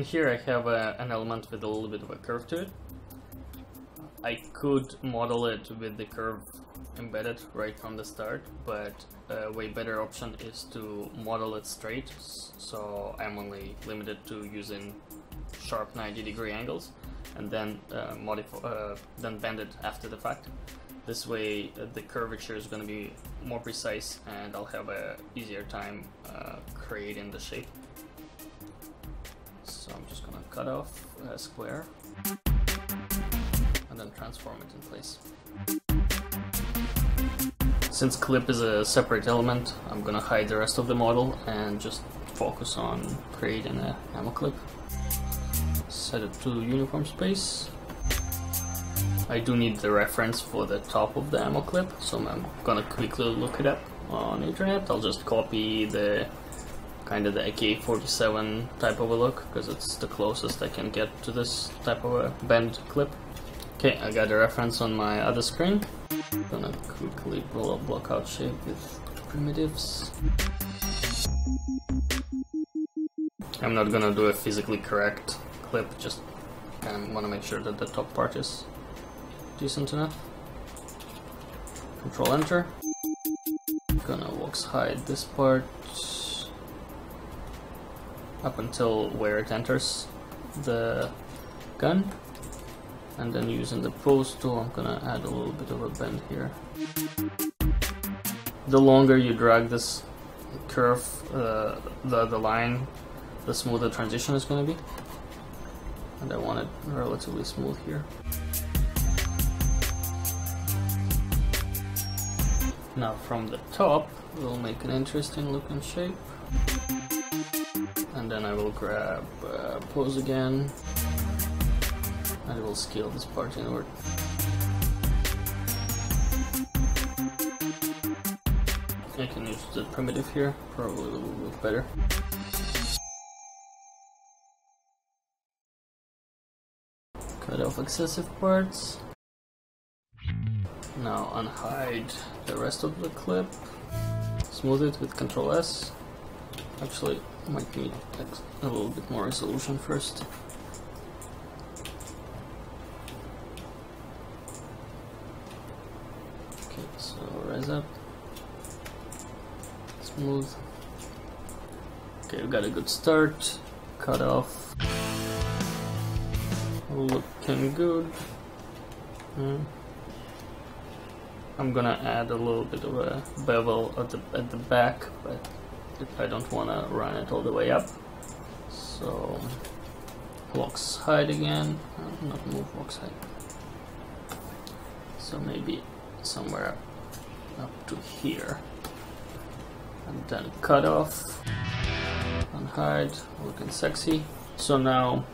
in here I have a, an element with a little bit of a curve to it. I could model it with the curve embedded right from the start, but a way better option is to model it straight, so I'm only limited to using sharp 90 degree angles and then uh, modify, uh, then bend it after the fact. This way uh, the curvature is going to be more precise and I'll have a easier time uh, creating the shape. So I'm just going to cut off a square and then transform it in place. Since clip is a separate element, I'm gonna hide the rest of the model and just focus on creating a ammo clip. Set it to uniform space. I do need the reference for the top of the ammo clip, so I'm gonna quickly look it up on internet. I'll just copy the kind of the AK-47 type of a look because it's the closest I can get to this type of a bend clip. Okay, I got a reference on my other screen. Gonna quickly pull a blockout shape with primitives. I'm not gonna do a physically correct clip, just kind of want to make sure that the top part is decent enough. Control Enter. Gonna Vox hide this part up until where it enters the gun and then using the pose tool I'm gonna add a little bit of a bend here. The longer you drag this curve, uh, the, the line, the smoother transition is gonna be. And I want it relatively smooth here. Now from the top, we'll make an interesting looking shape. And then I will grab uh, pose again, and I will scale this part inward. I can use the primitive here, probably will look better. Cut off excessive parts. Now unhide the rest of the clip. Smooth it with Ctrl S. Actually, might need a little bit more resolution first. Okay, so rise up. Smooth. Okay, we got a good start. Cut off. Looking good. Hmm. I'm gonna add a little bit of a bevel at the at the back, but if I don't wanna run it all the way up. So Vox hide again. Uh, not move Vox hide. So maybe somewhere up to here and then cut off and hide looking sexy so now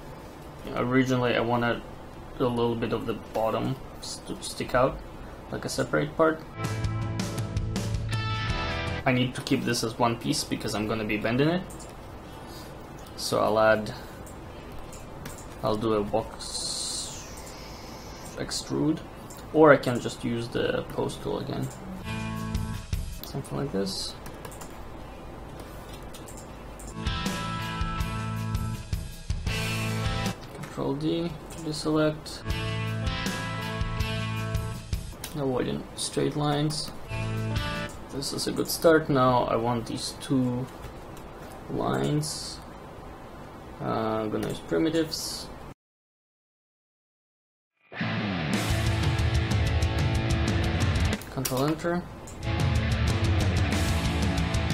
originally I wanted a little bit of the bottom to stick out like a separate part I need to keep this as one piece because I'm gonna be bending it so I'll add I'll do a box extrude or I can just use the pose tool again something like this. Control D to deselect. Avoiding straight lines. This is a good start. Now I want these two lines. Uh, I'm gonna use primitives. Control Enter.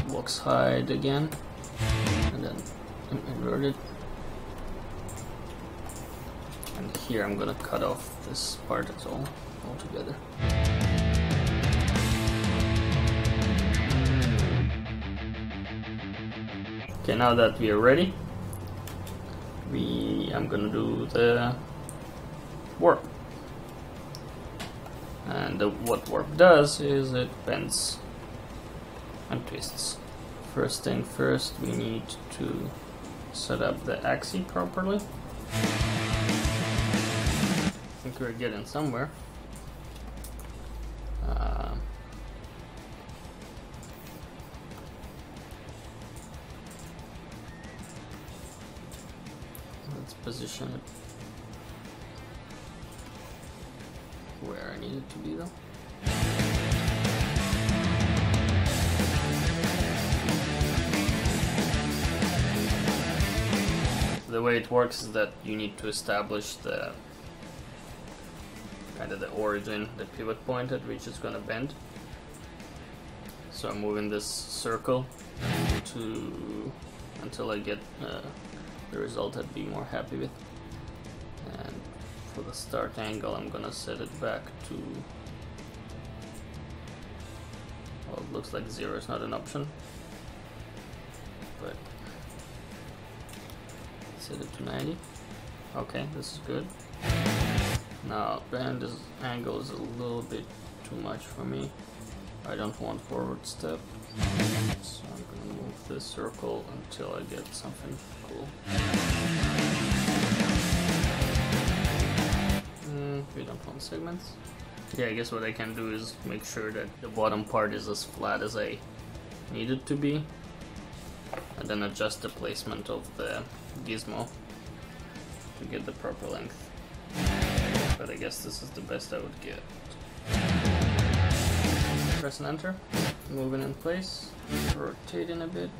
Vox hide again and then invert it and here I'm gonna cut off this part as all altogether okay now that we are ready we I'm gonna do the warp and the, what warp does is it bends and twists First thing first, we need to set up the axis properly. I think we're getting somewhere. Position it where I need it to be though. The way it works is that you need to establish the kind of the origin, the pivot point at which it's gonna bend. So I'm moving this circle to until I get uh, the result I'd be more happy with. And for the start angle, I'm gonna set it back to. Well, it looks like zero is not an option, but set it to 90. Okay, this is good. Now, bend is, angle is a little bit too much for me. I don't want forward step. So I'm gonna move this circle until I get something cool. Mm, we don't want segments. Yeah, I guess what I can do is make sure that the bottom part is as flat as I need it to be. And then adjust the placement of the gizmo to get the proper length. But I guess this is the best I would get. Press and enter, moving in place, rotating a bit.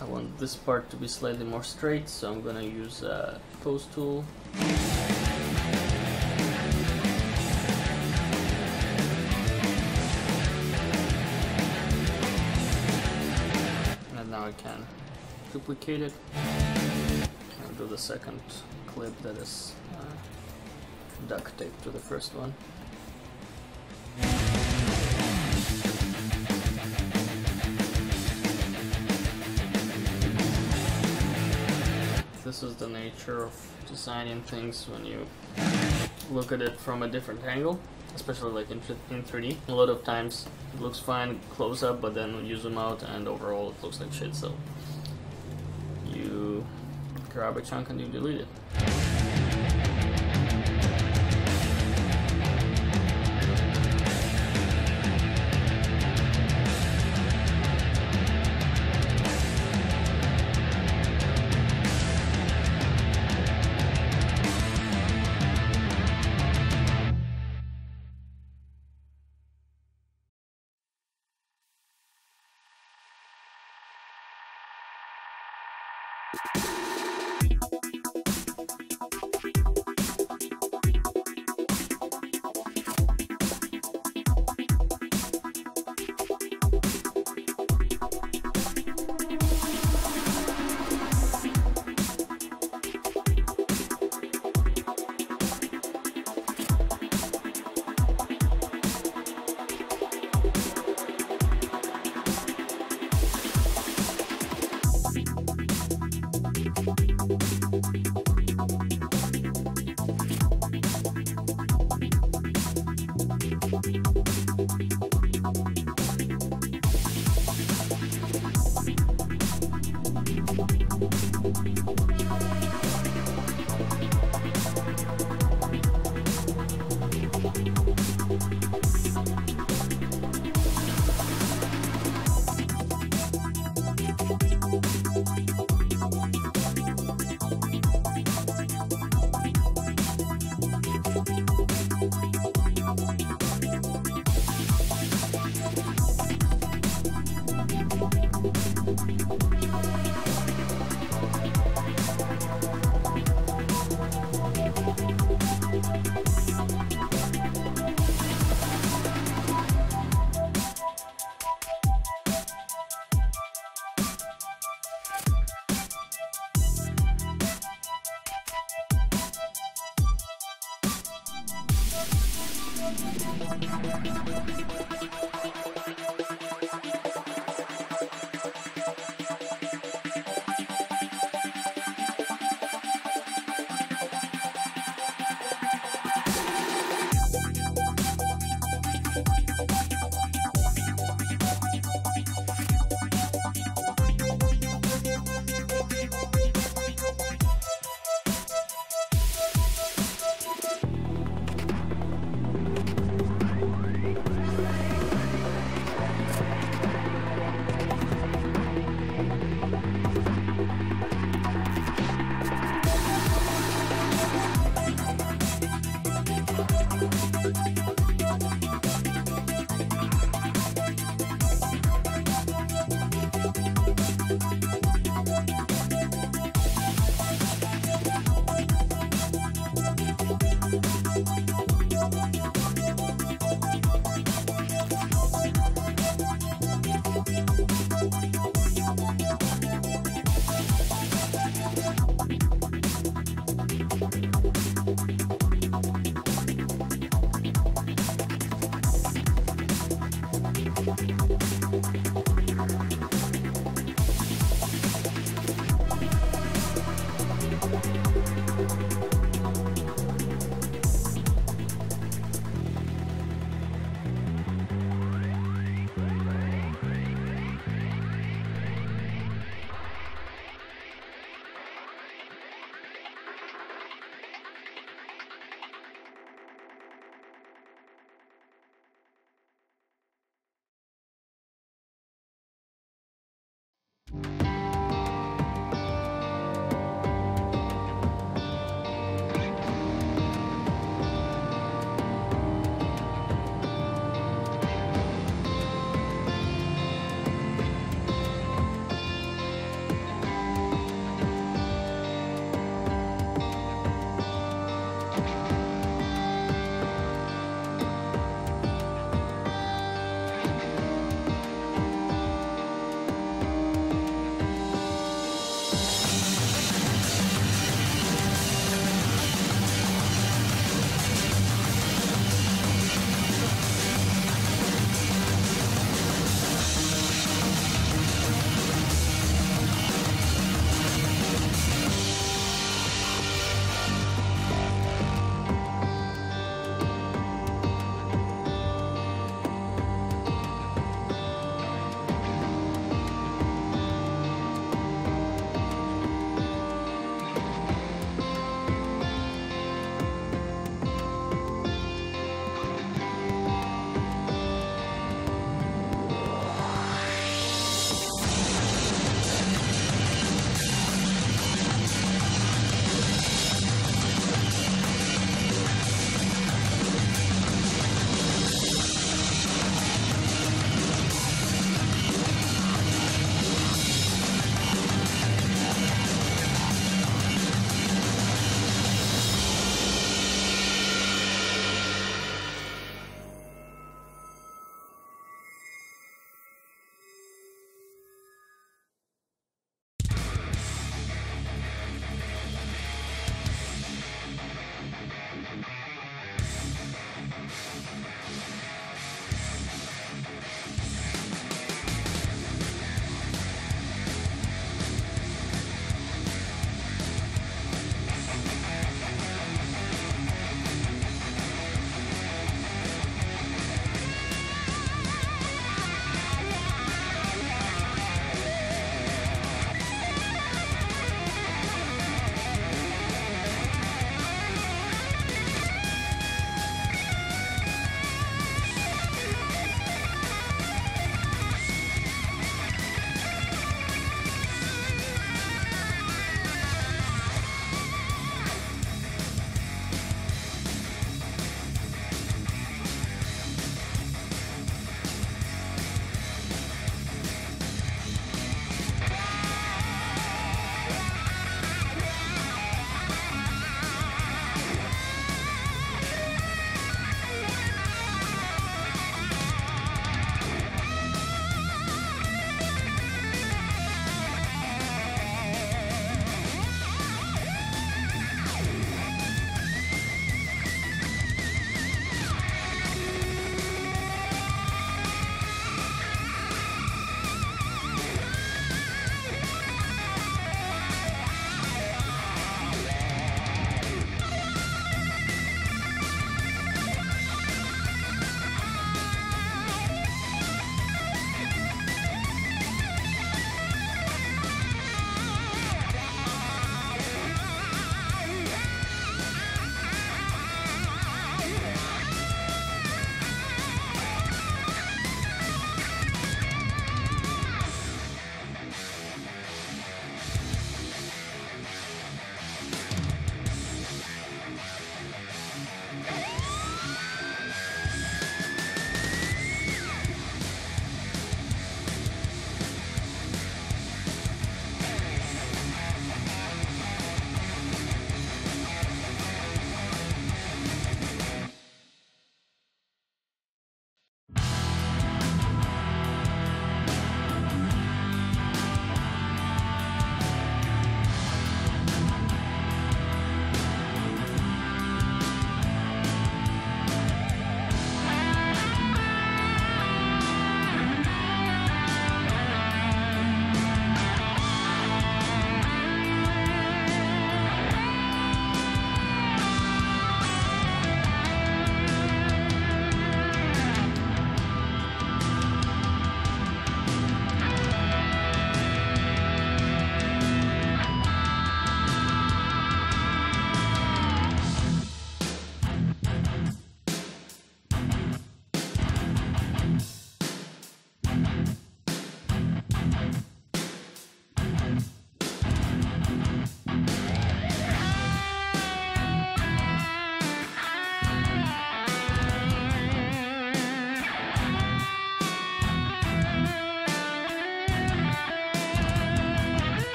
I want this part to be slightly more straight, so I'm gonna use a pose tool. And now I can duplicate it and do the second clip that is uh, duct taped to the first one. This is the nature of designing things when you look at it from a different angle, especially like in, in 3D. A lot of times it looks fine close up, but then you zoom out and overall it looks like shit, so you grab a chunk and you delete it.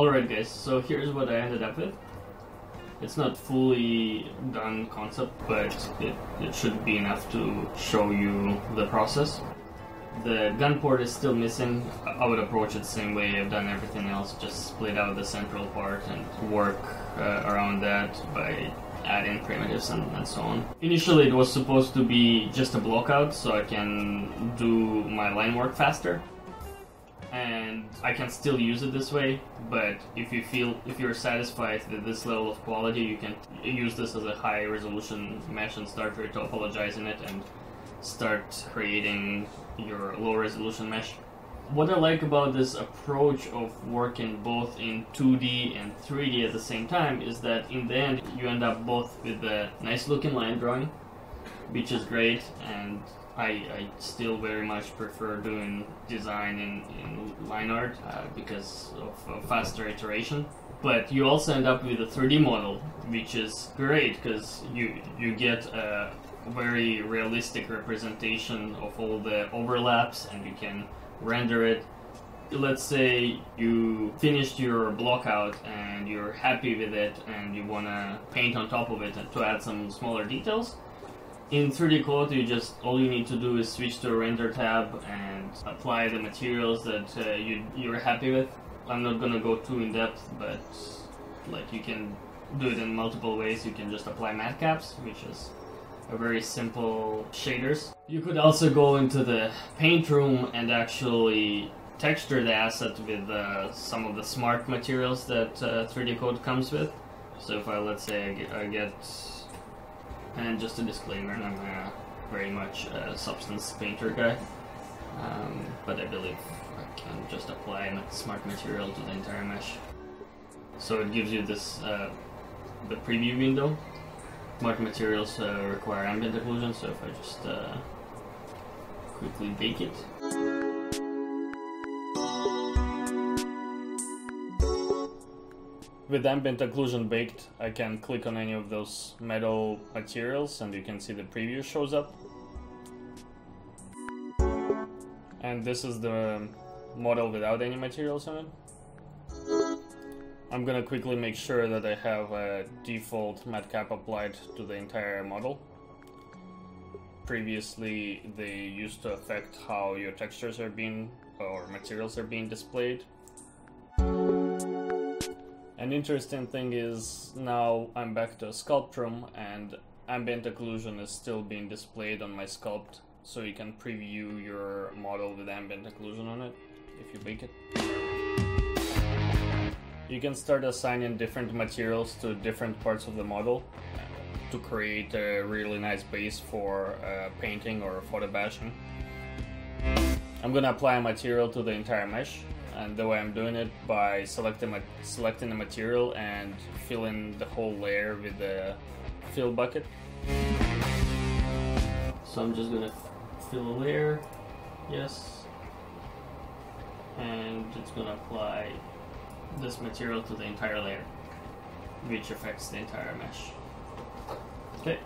Alright guys, so here's what I ended up with. It's not fully done concept, but it, it should be enough to show you the process. The gun port is still missing. I would approach it the same way I've done everything else, just split out the central part and work uh, around that by adding primitives and, and, so on. Initially it was supposed to be just a blockout so I can do my line work faster and I can still use it this way. But if you feel if you're satisfied with this level of quality, you can use this as a high resolution mesh and start retopologizing it and start creating your low resolution mesh. What I like about this approach of working both in 2D and 3D at the same time is that in the end you end up both with a nice looking line drawing, which is great, and I, I still very much prefer doing design in, in line art uh, because of faster iteration. But you also end up with a 3D model, which is great because you you get a very realistic representation of all the overlaps, and you can render it. Let's say you finished your block out and you're happy with it, and you want to paint on top of it to add some smaller details in 3D-Coat, you just all you need to do is switch to a render tab and apply the materials that uh, you you're happy with. I'm not gonna go too in depth, but like you can do it in multiple ways. You can just apply matcaps, which is a very simple shaders. You could also go into the paint room and actually texture the asset with uh, some of the smart materials that uh, 3D-Coat comes with. So if I let's say I get and just a disclaimer, I'm uh, very much a substance painter guy, um, but I believe I can just apply a smart material to the entire mesh. So it gives you this, uh, the preview window. Smart materials uh, require ambient occlusion, so if I just uh, quickly bake it. With ambient occlusion baked, I can click on any of those metal materials and you can see the preview shows up. And this is the model without any materials in it. I'm gonna quickly make sure that I have a default matcap applied to the entire model. Previously, they used to affect how your textures are being or materials are being displayed. An interesting thing is now I'm back to a sculpt room and ambient occlusion is still being displayed on my sculpt so you can preview your model with ambient occlusion on it if you bake it. You can start assigning different materials to different parts of the model to create a really nice base for uh, painting or photo bashing. I'm gonna apply a material to the entire mesh and the way I'm doing it by selecting selecting the material and filling the whole layer with the fill bucket. So I'm just gonna fill a layer, yes, and it's gonna apply this material to the entire layer, which affects the entire mesh. Okay,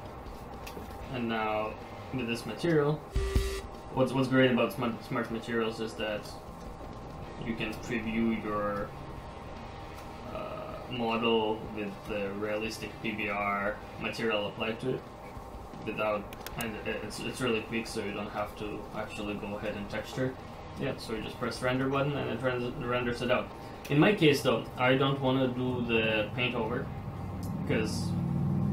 and now with this material, what's what's great about smart, smart materials is that you can preview your uh, model with the realistic PBR material applied to it without and it's, it's really quick so you don't have to actually go ahead and texture. Yeah. So you just press render button and it renders, it out. In my case though I don't want to do the paint over because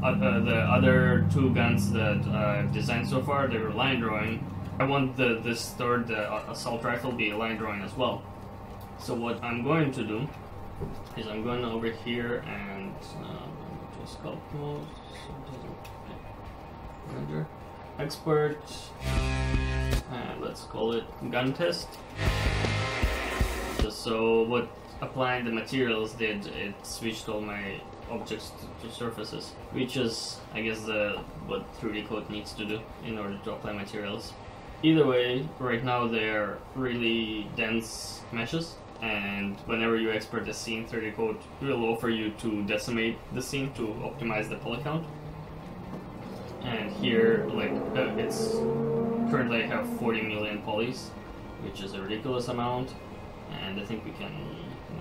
uh, uh, the other two guns that I've designed so far they were line drawing. I want the this third uh, assault rifle to be a line drawing as well so what I'm going to do is I'm going over here and uh, to sculpt mode, render expert, and let's call it gun test. So what applying the materials did, it switched all my objects to, to, surfaces, which is, I guess, the what 3D-Coat needs to do in order to apply materials. Either way, right now they're really dense meshes, and whenever you export the scene 3D-Coat it will offer you to decimate the scene to optimize the poly count. And here, like, uh, it's currently I have 40 million polys, which is a ridiculous amount, and I think we can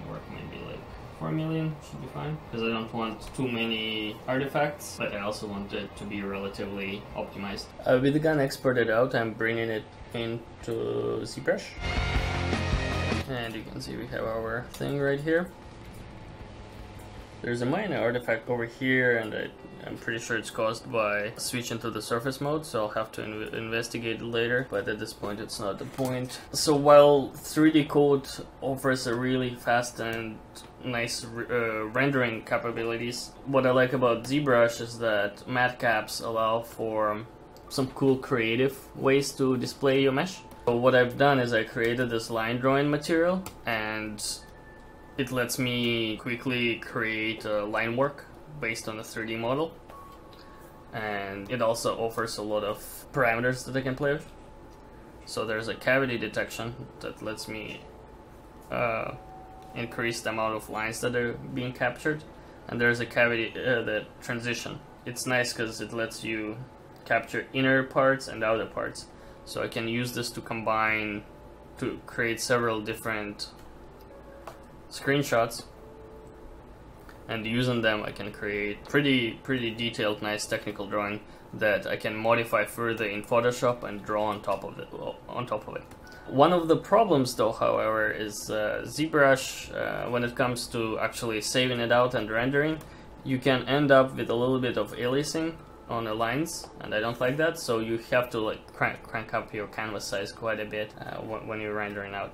work maybe like 4 million should be fine because I don't want too many artifacts, but I also want it to be relatively optimized. Uh, with the gun exported out, I'm bringing it into ZBrush. And you can see we have our thing right here. There's a minor artifact over here and I, am pretty sure it's caused by switching to the surface mode so I'll have to in investigate it later but at this point it's not the point. So while 3D-Coat offers a really fast and nice uh, rendering capabilities, what I like about ZBrush is that matcaps allow for some cool creative ways to display your mesh. So what I've done is I created this line drawing material and it lets me quickly create a line work based on a 3D model. And it also offers a lot of parameters that I can play with. So there's a cavity detection that lets me uh, increase the amount of lines that are being captured. And there's a cavity, uh, transition. It's nice because it lets you capture inner parts and outer parts. So I can use this to combine to create several different screenshots and using them I can create pretty pretty detailed nice technical drawing that I can modify further in Photoshop and draw on top of it on top of it. One of the problems though however is uh, ZBrush uh, when it comes to actually saving it out and rendering you can end up with a little bit of aliasing on the lines and I don't like that so you have to like crank, crank up your canvas size quite a bit uh, when you're rendering out.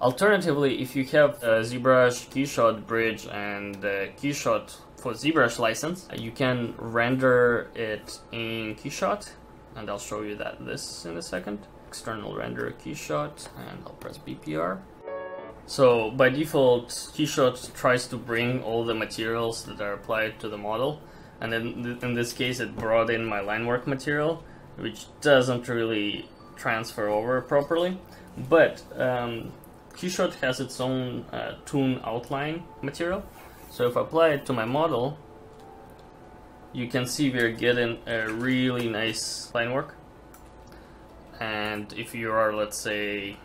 Alternatively, if you have a ZBrush KeyShot bridge and KeyShot for ZBrush license, you can render it in KeyShot, and I'll show you that this in a second. External render KeyShot, and I'll press BPR. So by default, KeyShot tries to bring all the materials that are applied to the model, and in, in this case it brought in my line work material, which doesn't really transfer over properly. But um, KeyShot has its own uh, toon outline material. So if I apply it to my model, you can see we're getting a really nice line work. And if you are, let's say,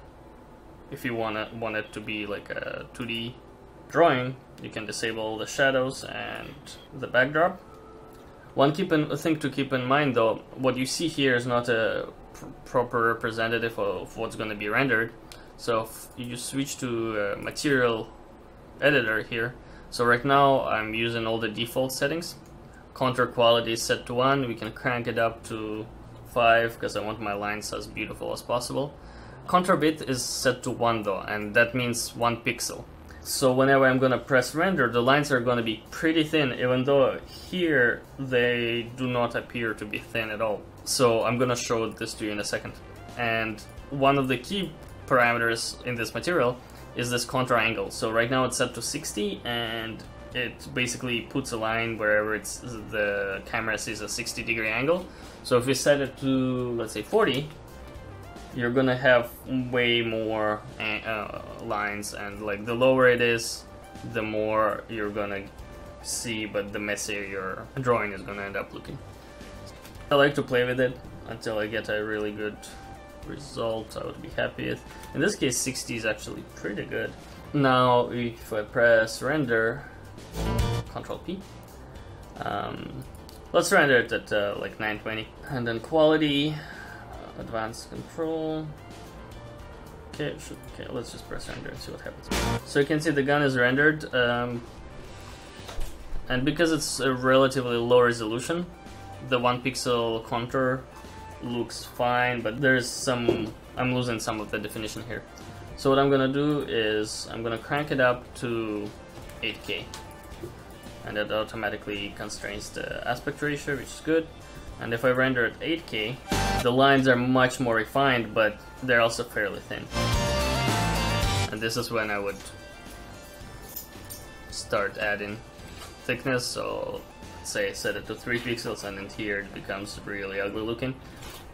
if you want it, want it to be like a 2D drawing, you can disable the shadows and the backdrop. One keep in, thing to keep in mind though, what you see here is not a pr proper representative of what's going to be rendered. So if you switch to uh, material editor here. So right now I'm using all the default settings. Contour quality is set to 1. We can crank it up to 5 because I want my lines as beautiful as possible. Contour bit is set to 1 though, and that means 1 pixel. So whenever I'm gonna press render, the lines are gonna be pretty thin, even though here they do not appear to be thin at all. So I'm gonna show this to you in a second. And one of the key parameters in this material is this contour angle. So right now it's set to 60 and it basically puts a line wherever it's the camera sees a 60 degree angle. So if we set it to let's say 40, you're gonna have way more uh, lines and like the lower it is, the more you're gonna see, but the messier your drawing is gonna end up looking. I like to play with it until I get a really good result I would be happy with. In this case 60 is actually pretty good. Now if I press render, Control P, um, let's render it at uh, like 920. And then quality, advanced control. Okay, should, okay, let's just press render and see what happens. So you can see the gun is rendered, um, and because it's a relatively low resolution, the one pixel contour looks fine, but there's some, I'm losing some of the definition here. So what I'm gonna do is, I'm gonna crank it up to 8K. And that automatically constrains the aspect ratio, which is good. And if I render at 8K, the lines are much more refined, but they're also fairly thin. And this is when I would start adding thickness, so say set it to 3 pixels and in here it becomes really ugly looking.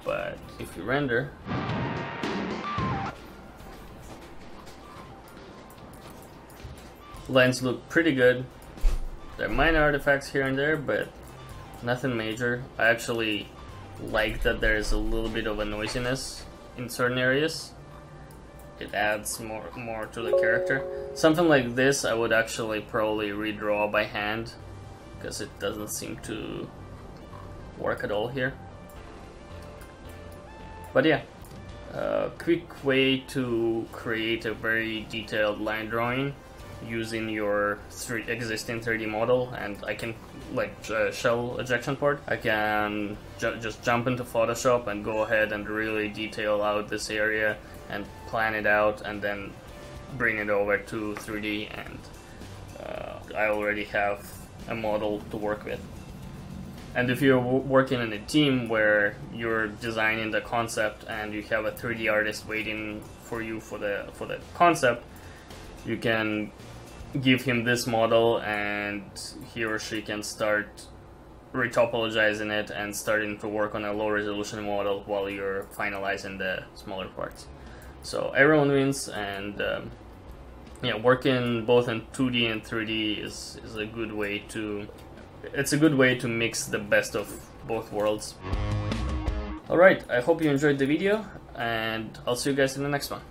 But if you render, lines look pretty good. There are minor artifacts here and there, but nothing major. I actually like that there's a little bit of a noisiness in certain areas. it adds more more to the character. Something like this I would actually probably redraw by hand because it doesn't seem to work at all here. But yeah, a quick way to create a very detailed line drawing using your three existing 3D model and I can like uh, shell ejection port I can ju just jump into Photoshop and go ahead and really detail out this area and plan it out and then bring it over to 3D and uh, I already have a model to work with. And if you're working in a team where you're designing the concept and you have a 3D artist waiting for you for the for the concept, you can give him this model and he or she can start retopologizing it and starting to work on a low resolution model while you're finalizing the smaller parts. So everyone wins and um, yeah, working both in 2D and 3D is, is a good way to it's a good way to mix the best of both worlds. Alright, I hope you enjoyed the video and I'll see you guys in the next one.